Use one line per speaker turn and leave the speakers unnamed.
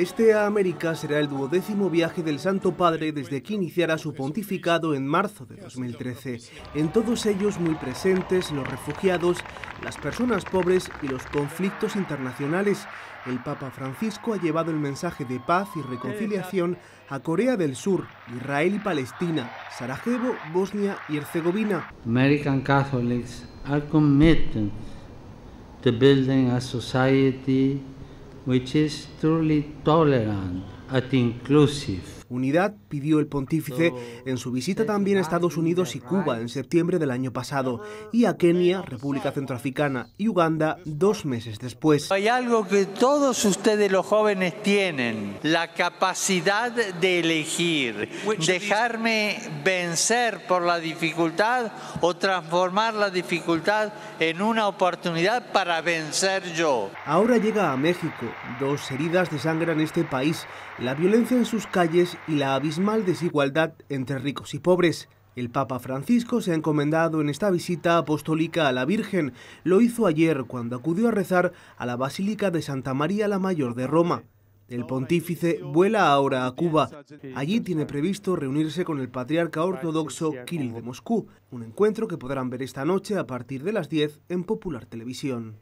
Este a América será el duodécimo viaje del Santo Padre desde que iniciara su pontificado en marzo de 2013. En todos ellos muy presentes los refugiados, las personas pobres y los conflictos internacionales. El Papa Francisco ha llevado el mensaje de paz y reconciliación a Corea del Sur, Israel y Palestina, Sarajevo, Bosnia y Herzegovina.
American Catholics are committed to building a society which is truly tolerant and inclusive.
Unidad pidió el pontífice en su visita también a Estados Unidos y Cuba en septiembre del año pasado y a Kenia, República Centroafricana y Uganda dos meses después.
Hay algo que todos ustedes los jóvenes tienen, la capacidad de elegir, dejarme vencer por la dificultad o transformar la dificultad en una oportunidad para vencer yo.
Ahora llega a México, dos heridas de sangre en este país, la violencia en sus calles y la abismal desigualdad entre ricos y pobres. El Papa Francisco se ha encomendado en esta visita apostólica a la Virgen. Lo hizo ayer cuando acudió a rezar a la Basílica de Santa María la Mayor de Roma. El pontífice vuela ahora a Cuba. Allí tiene previsto reunirse con el patriarca ortodoxo Kirill de Moscú, un encuentro que podrán ver esta noche a partir de las 10 en Popular Televisión.